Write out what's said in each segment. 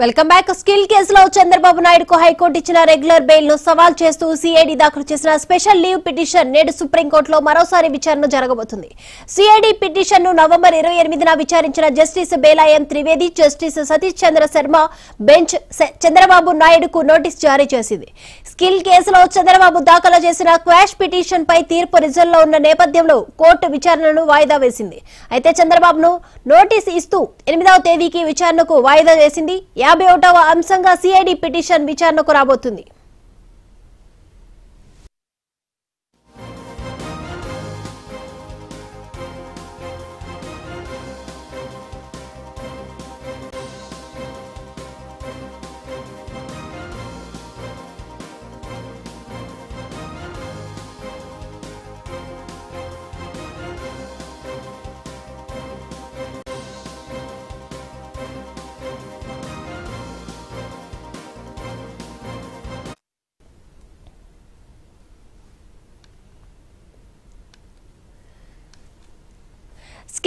Welcome back. Skill కేసులో చంద్రబాబు నాయుడుకు high court ఇచ్చిన రెగ్యులర్ బెయిల్ను సవాల్ చేస్తూ సిఐడి దాఖలు చేసిన స్పెషల్ లీవ్ పిటిషన్ నేడు సుప్రీంకోర్టులో మరోసారి విచారణ జరగబోతుంది. సిఐడి పిటిషన్ను నవంబర్ ఇరవై ఎనిమిదిన విచారించిన justice Bela M Trivedi justice Satish Chandra Sharma bench Chandrababu నాయుడుకు నోటీస్ జారీ చేసింది. స్కిల్ కేసులో చంద్రబాబు దాఖలు చేసిన క్వాష్ పిటిషన్ పై తీర్పు రిజల్ట్లో ఉన్న నేపథ్యంలో కోర్టు విచారణను వాయిదా వేసింది. అయితే చంద్రబాబును నోటీస్ ఇస్తూ ఎనిమిదవ తేదీకి విచారణకు వాయిదా వేసింది యాభై ఒకటవ అంశంగా సిఐడి పిటిషన్ విచారణకు రాబోతుంది.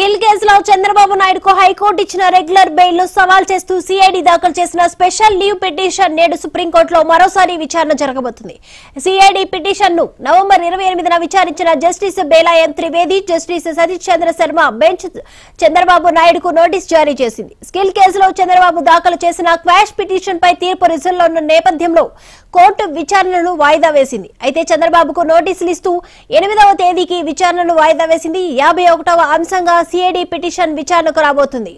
స్కిల్ కేసులో చంద్రబాబు నాయుడుకు హైకోర్టు ఇచ్చిన రెగ్యులర్ బెయిల్ను సవాల్ చేస్తూ సిఐడి దాఖలు చేసిన స్పెషల్ లీవ్ పిటిషన్ నేడు సుప్రీంకోర్టులో మరోసారి విచారణ జరగబోతుంది. సిఐడి పిటిషన్ను నవంబర్ ఇరవై ఎనిమిదిన విచారించిన justice Bela M Trivedi justice Satish Chandra Sharma bench Chandrababu నాయుడుకు నోటీస్ జారీ చేసింది. స్కిల్ కేసులో చంద్రబాబు దాఖలు చేసిన క్వాష్ పిటిషన్ పై తీర్పు రిజల్ట్లో ఉన్న నేపథ్యంలో కోర్టు విచారణను వాయిదా వేసింది. అయితే చంద్రబాబుకు నోటీసులు ఇస్తూ ఎనిమిదవ తేదీకి విచారణను వాయిదా వేసింది. యాభై ఒకటవ అంశంగా సిఐడి పిటిషన్ విచారణకు రాబోతుంది.